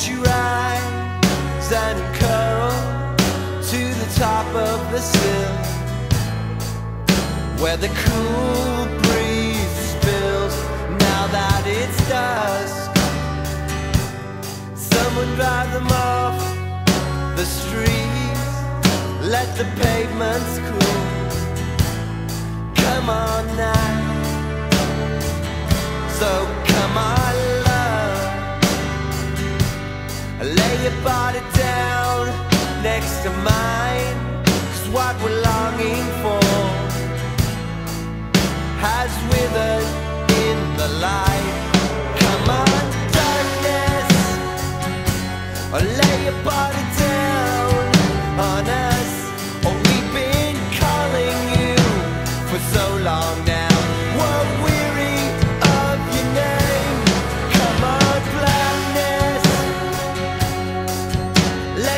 Won't you rise and curl to the top of the sill Where the cool breeze spills now that it's dusk Someone drive them off the streets. Let the pavements cool. Come on now. So your body down next to mine. Cause what we're longing for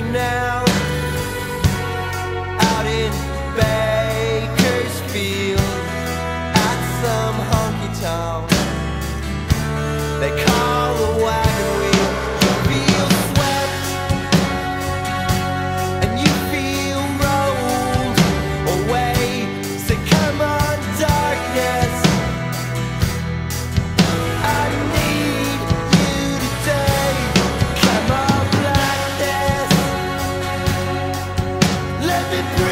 now out in Bakersfield at some honky tonk. They come. it through.